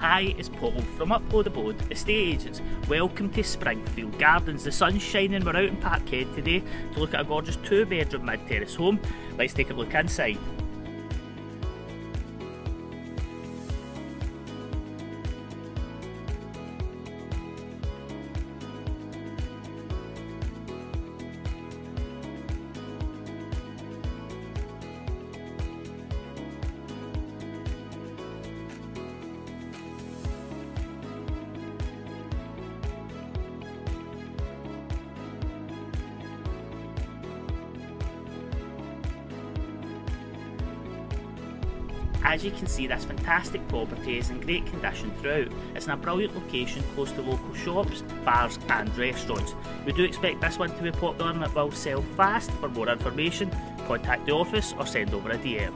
Hi, it's Paul from Upload Abode Estate Agents. Welcome to Springfield Gardens. The sun's shining, we're out in Parkhead today to look at a gorgeous two bedroom mid terrace home. Let's take a look inside. As you can see, this fantastic property is in great condition throughout. It's in a brilliant location close to local shops, bars and restaurants. We do expect this one to be popular and it will sell fast. For more information, contact the office or send over a DM.